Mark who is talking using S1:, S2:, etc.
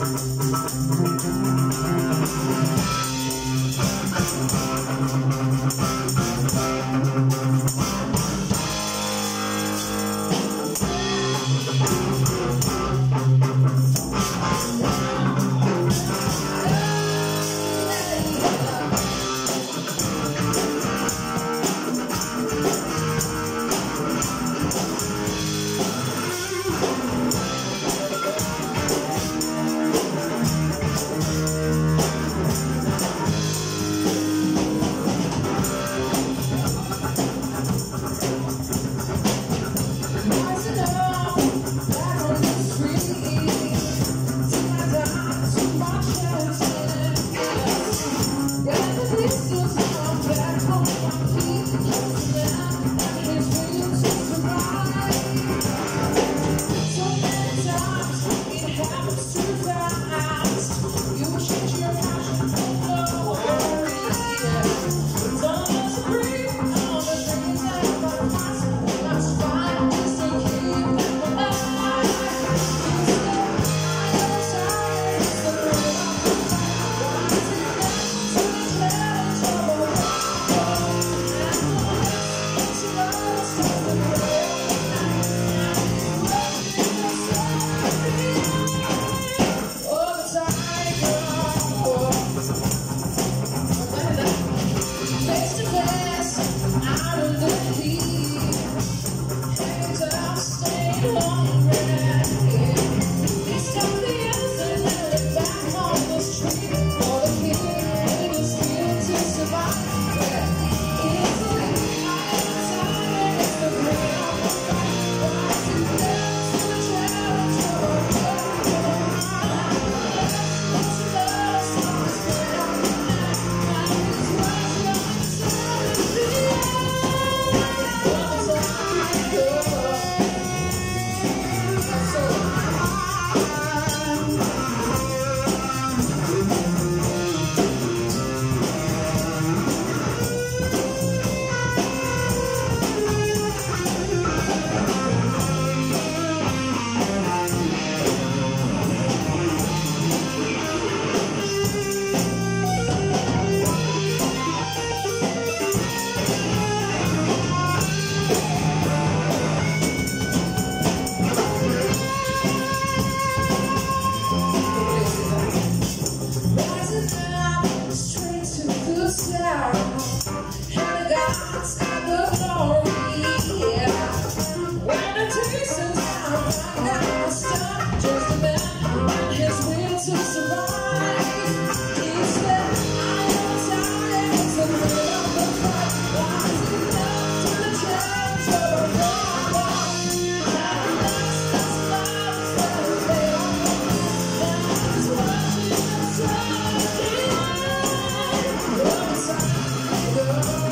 S1: Música Oh, Oh.